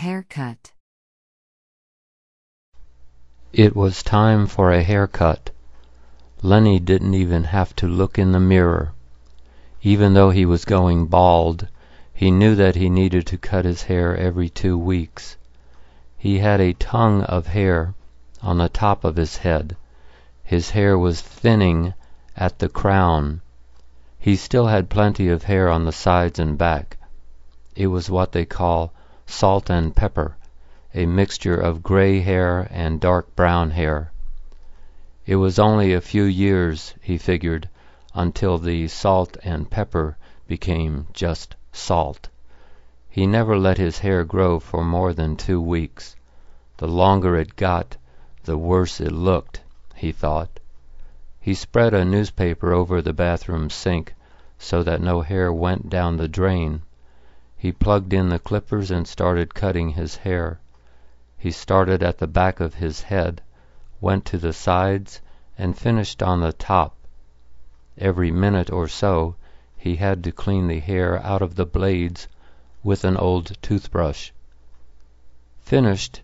haircut. It was time for a haircut. Lenny didn't even have to look in the mirror. Even though he was going bald, he knew that he needed to cut his hair every two weeks. He had a tongue of hair on the top of his head. His hair was thinning at the crown. He still had plenty of hair on the sides and back. It was what they call salt and pepper, a mixture of gray hair and dark brown hair. It was only a few years, he figured, until the salt and pepper became just salt. He never let his hair grow for more than two weeks. The longer it got, the worse it looked, he thought. He spread a newspaper over the bathroom sink so that no hair went down the drain. He plugged in the clippers and started cutting his hair. He started at the back of his head, went to the sides, and finished on the top. Every minute or so he had to clean the hair out of the blades with an old toothbrush. Finished,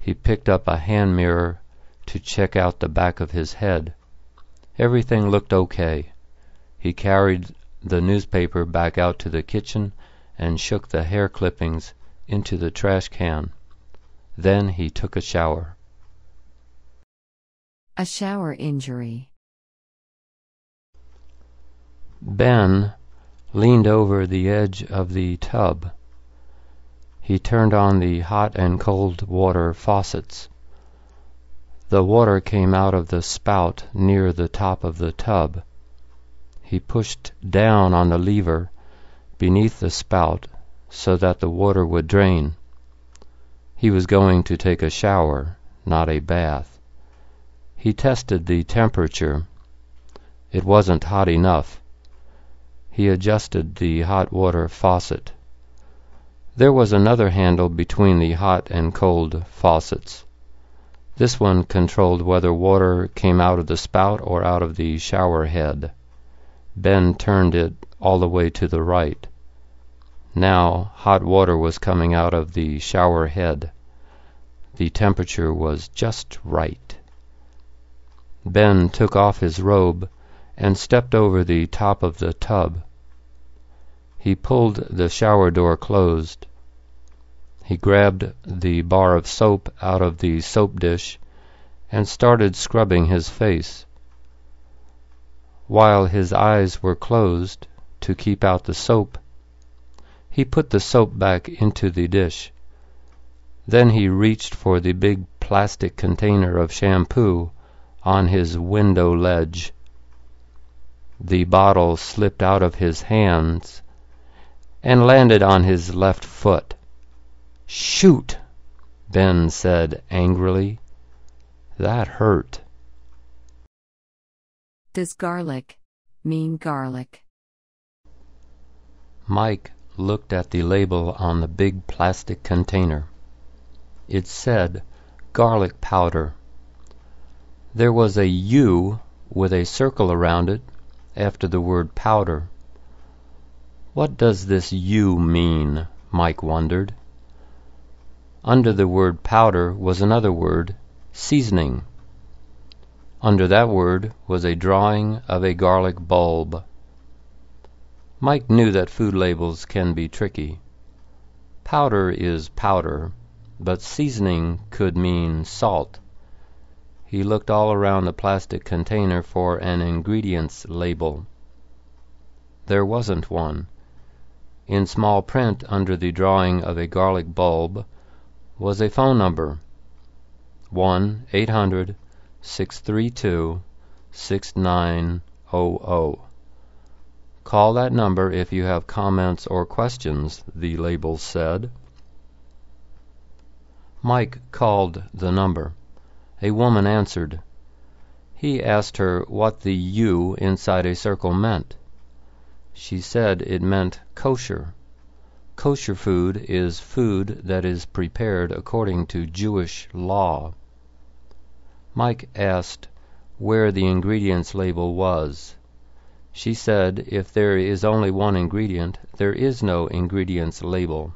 he picked up a hand mirror to check out the back of his head. Everything looked okay. He carried the newspaper back out to the kitchen and shook the hair clippings into the trash can. Then he took a shower. A shower injury. Ben leaned over the edge of the tub. He turned on the hot and cold water faucets. The water came out of the spout near the top of the tub. He pushed down on the lever beneath the spout so that the water would drain. He was going to take a shower, not a bath. He tested the temperature. It wasn't hot enough. He adjusted the hot water faucet. There was another handle between the hot and cold faucets. This one controlled whether water came out of the spout or out of the shower head. Ben turned it all the way to the right. Now hot water was coming out of the shower head. The temperature was just right. Ben took off his robe and stepped over the top of the tub. He pulled the shower door closed. He grabbed the bar of soap out of the soap dish and started scrubbing his face. While his eyes were closed to keep out the soap, he put the soap back into the dish. Then he reached for the big plastic container of shampoo on his window ledge. The bottle slipped out of his hands and landed on his left foot. Shoot! Ben said angrily. That hurt. Does garlic mean garlic? Mike looked at the label on the big plastic container. It said garlic powder. There was a U with a circle around it after the word powder. What does this U mean? Mike wondered. Under the word powder was another word, seasoning. Under that word was a drawing of a garlic bulb. Mike knew that food labels can be tricky. Powder is powder, but seasoning could mean salt. He looked all around the plastic container for an ingredients label. There wasn't one. In small print under the drawing of a garlic bulb was a phone number 1 800 632 6900. Call that number if you have comments or questions, the label said. Mike called the number. A woman answered. He asked her what the U inside a circle meant. She said it meant kosher. Kosher food is food that is prepared according to Jewish law. Mike asked where the ingredients label was. She said if there is only one ingredient, there is no ingredients label.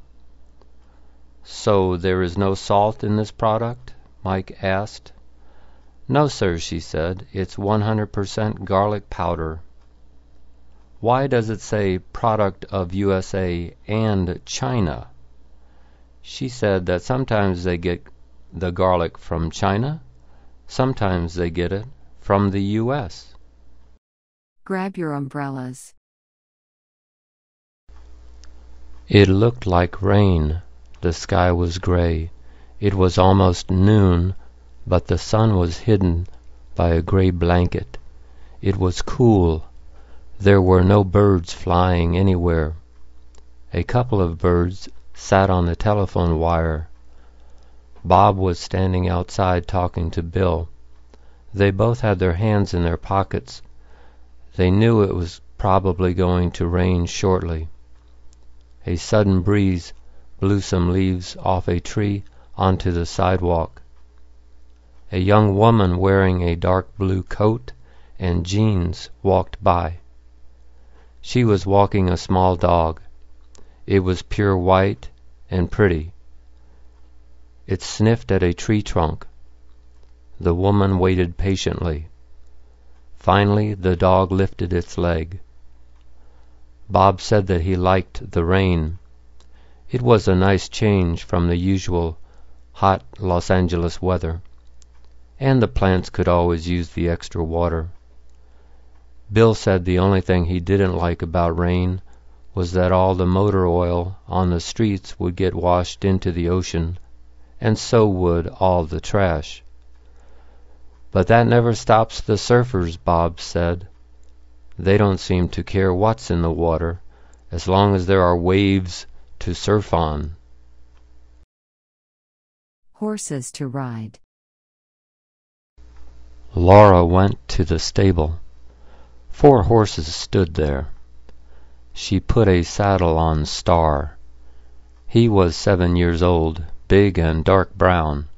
So there is no salt in this product? Mike asked. No, sir, she said. It's 100% garlic powder. Why does it say product of USA and China? She said that sometimes they get the garlic from China, sometimes they get it from the US. Grab your umbrellas. It looked like rain. The sky was gray. It was almost noon, but the sun was hidden by a gray blanket. It was cool. There were no birds flying anywhere. A couple of birds sat on the telephone wire. Bob was standing outside talking to Bill. They both had their hands in their pockets. They knew it was probably going to rain shortly. A sudden breeze blew some leaves off a tree onto the sidewalk. A young woman wearing a dark blue coat and jeans walked by. She was walking a small dog. It was pure white and pretty. It sniffed at a tree trunk. The woman waited patiently. Finally the dog lifted its leg. Bob said that he liked the rain. It was a nice change from the usual hot Los Angeles weather, and the plants could always use the extra water. Bill said the only thing he didn't like about rain was that all the motor oil on the streets would get washed into the ocean, and so would all the trash. But that never stops the surfers, Bob said. They don't seem to care what's in the water, as long as there are waves to surf on. Horses to ride. Laura went to the stable. Four horses stood there. She put a saddle on Star. He was seven years old, big and dark brown.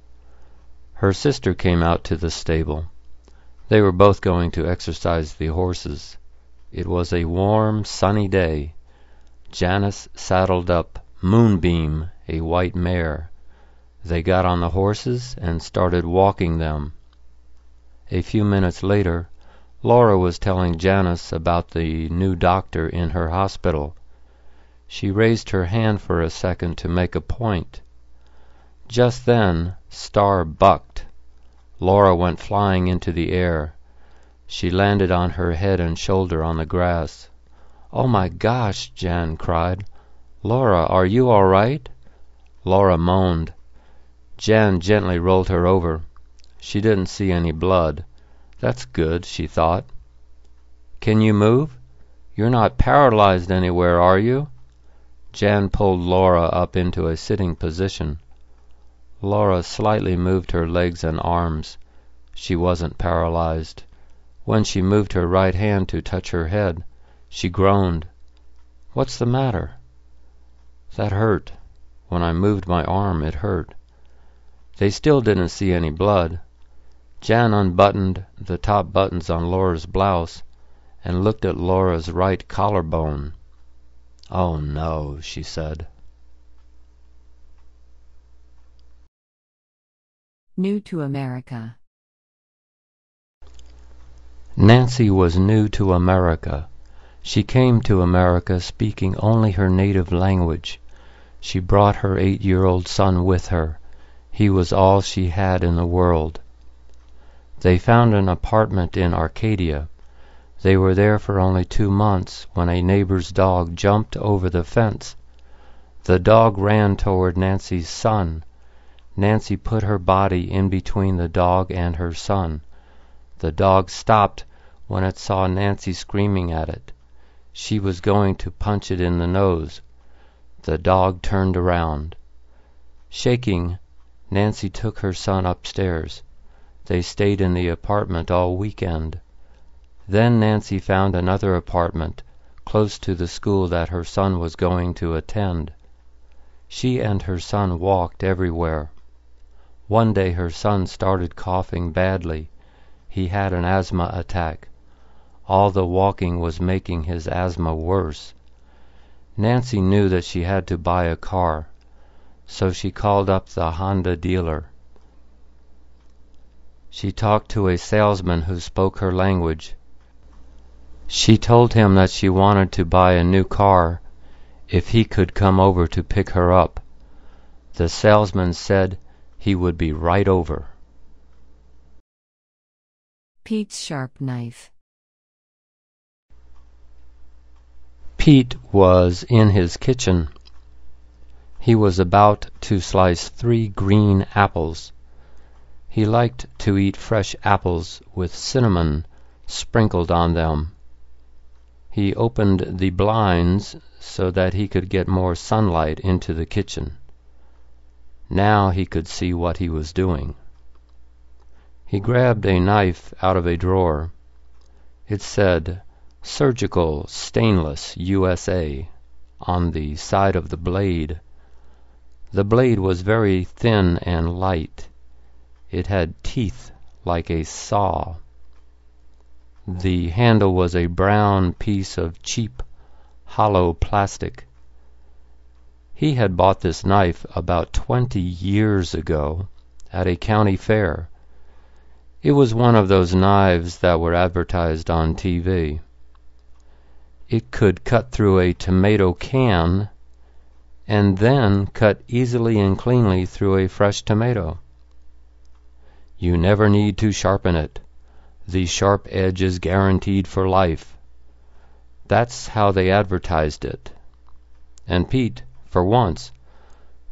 Her sister came out to the stable. They were both going to exercise the horses. It was a warm, sunny day. Janice saddled up Moonbeam, a white mare. They got on the horses and started walking them. A few minutes later Laura was telling Janice about the new doctor in her hospital. She raised her hand for a second to make a point. Just then Star bucked. Laura went flying into the air. She landed on her head and shoulder on the grass. "Oh, my gosh!" Jan cried. "Laura, are you all right?" Laura moaned. Jan gently rolled her over. She didn't see any blood. That's good, she thought. Can you move? You're not paralyzed anywhere, are you? Jan pulled Laura up into a sitting position. Laura slightly moved her legs and arms. She wasn't paralyzed. When she moved her right hand to touch her head, she groaned. What's the matter? That hurt. When I moved my arm, it hurt. They still didn't see any blood. Jan unbuttoned the top buttons on Laura's blouse and looked at Laura's right collarbone. "Oh, no," she said. New to America. Nancy was new to America. She came to America speaking only her native language. She brought her eight-year-old son with her. He was all she had in the world. They found an apartment in Arcadia. They were there for only two months when a neighbor's dog jumped over the fence. The dog ran toward Nancy's son. Nancy put her body in between the dog and her son. The dog stopped when it saw Nancy screaming at it. She was going to punch it in the nose. The dog turned around. Shaking, Nancy took her son upstairs. They stayed in the apartment all weekend. Then Nancy found another apartment close to the school that her son was going to attend. She and her son walked everywhere. One day her son started coughing badly. He had an asthma attack. All the walking was making his asthma worse. Nancy knew that she had to buy a car. so she called up the Honda dealer. She talked to a salesman who spoke her language. She told him that she wanted to buy a new car if he could come over to pick her up. The salesman said he would be right over. Pete's sharp knife. Pete was in his kitchen. He was about to slice three green apples. He liked to eat fresh apples with cinnamon sprinkled on them. He opened the blinds so that he could get more sunlight into the kitchen. Now he could see what he was doing. He grabbed a knife out of a drawer. It said, Surgical Stainless USA on the side of the blade. The blade was very thin and light. It had teeth like a saw. The handle was a brown piece of cheap, hollow plastic. He had bought this knife about twenty years ago at a county fair. It was one of those knives that were advertised on TV. It could cut through a tomato can and then cut easily and cleanly through a fresh tomato. You never need to sharpen it. The sharp edge is guaranteed for life. That's how they advertised it. And Pete, for once,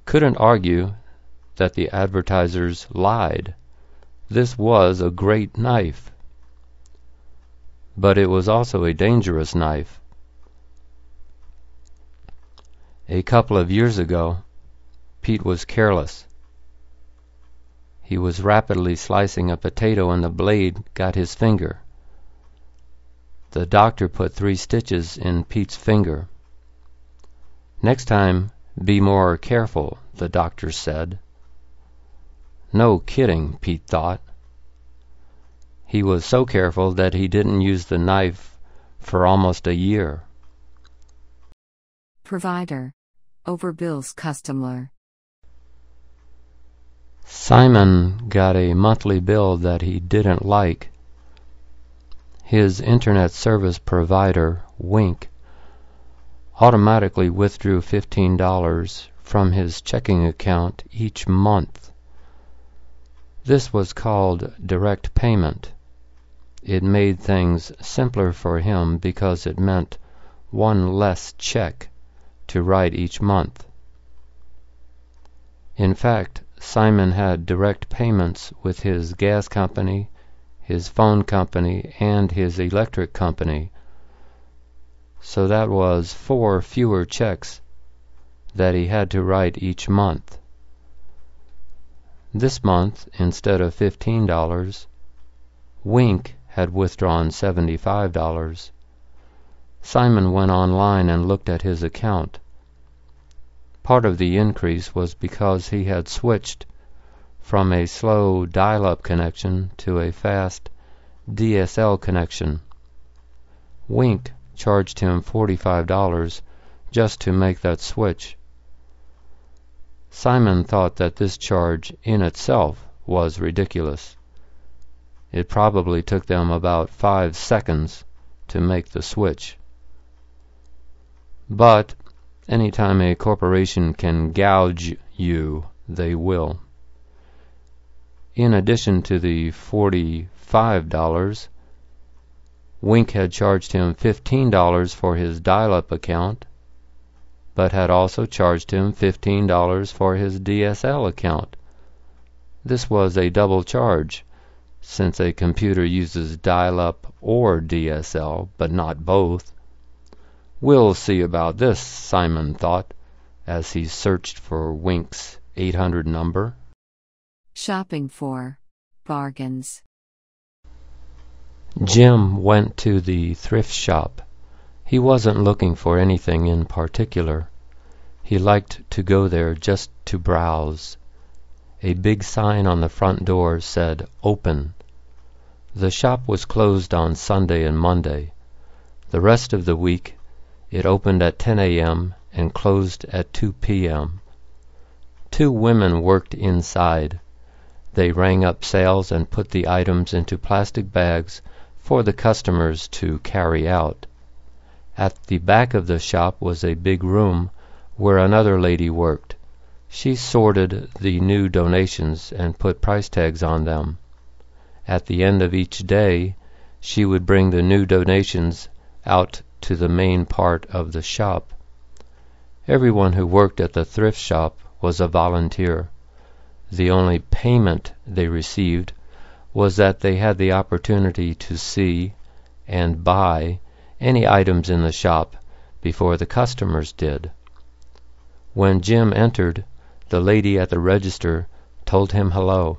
couldn't argue that the advertisers lied. This was a great knife. But it was also a dangerous knife. A couple of years ago, Pete was careless. He was rapidly slicing a potato and the blade got his finger. The doctor put three stitches in Pete's finger. Next time, be more careful, the doctor said. No kidding, Pete thought. He was so careful that he didn't use the knife for almost a year. Provider. Over Bill's customer. Simon got a monthly bill that he didn't like. His internet service provider, Wink, automatically withdrew $15 from his checking account each month. This was called direct payment. It made things simpler for him because it meant one less check to write each month. In fact, Simon had direct payments with his gas company, his phone company, and his electric company. So that was four fewer checks that he had to write each month. This month, instead of $15, Wink had withdrawn $75. Simon went online and looked at his account. Part of the increase was because he had switched from a slow dial-up connection to a fast DSL connection. Wink charged him $45 just to make that switch. Simon thought that this charge in itself was ridiculous. It probably took them about five seconds to make the switch. But any time a corporation can gouge you, they will. In addition to the $45, Wink had charged him $15 for his dial-up account, but had also charged him $15 for his DSL account. This was a double charge, since a computer uses dial-up or DSL, but not both. We'll see about this, Simon thought, as he searched for Wink's 800 number. Shopping for bargains. Jim went to the thrift shop. He wasn't looking for anything in particular. He liked to go there just to browse. A big sign on the front door said, Open. The shop was closed on Sunday and Monday. The rest of the week it opened at 10 a.m. and closed at 2 p.m. Two women worked inside. They rang up sales and put the items into plastic bags for the customers to carry out. At the back of the shop was a big room where another lady worked. She sorted the new donations and put price tags on them. At the end of each day, she would bring the new donations out to the main part of the shop. Everyone who worked at the thrift shop was a volunteer. The only payment they received was that they had the opportunity to see and buy any items in the shop before the customers did. When Jim entered, the lady at the register told him hello.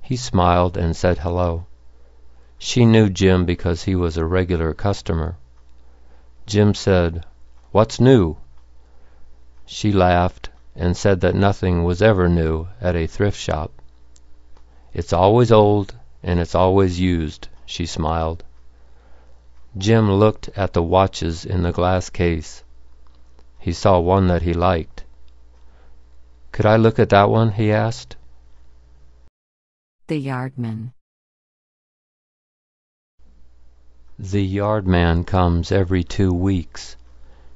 He smiled and said hello. She knew Jim because he was a regular customer. Jim said, What's new? She laughed and said that nothing was ever new at a thrift shop. It's always old and it's always used, she smiled. Jim looked at the watches in the glass case. He saw one that he liked. Could I look at that one? he asked. The Yardman. The yardman comes every two weeks.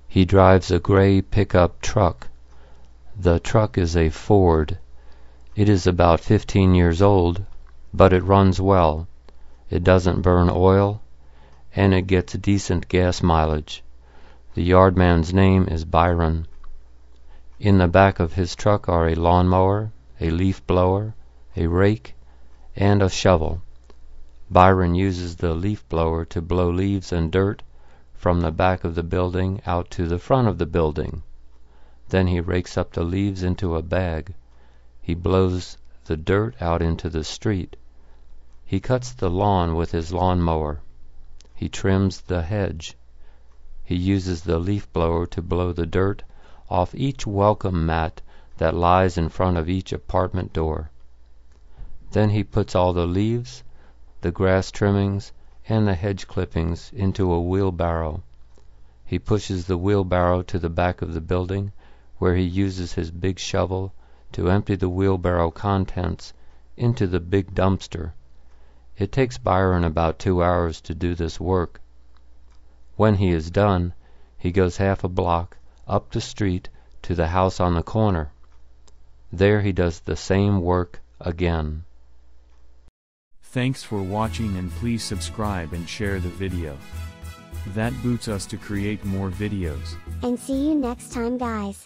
He drives a gray pickup truck. The truck is a Ford. It is about fifteen years old, but it runs well. It doesn't burn oil, and it gets decent gas mileage. The yardman's name is Byron. In the back of his truck are a lawnmower, a leaf blower, a rake, and a shovel. Byron uses the leaf blower to blow leaves and dirt from the back of the building out to the front of the building. Then he rakes up the leaves into a bag. He blows the dirt out into the street. He cuts the lawn with his lawn mower. He trims the hedge. He uses the leaf blower to blow the dirt off each welcome mat that lies in front of each apartment door. Then he puts all the leaves, the grass trimmings, and the hedge clippings into a wheelbarrow. He pushes the wheelbarrow to the back of the building, where he uses his big shovel to empty the wheelbarrow contents into the big dumpster. It takes Byron about two hours to do this work. When he is done, he goes half a block up the street to the house on the corner. There he does the same work again. Thanks for watching and please subscribe and share the video. That boots us to create more videos. And see you next time guys.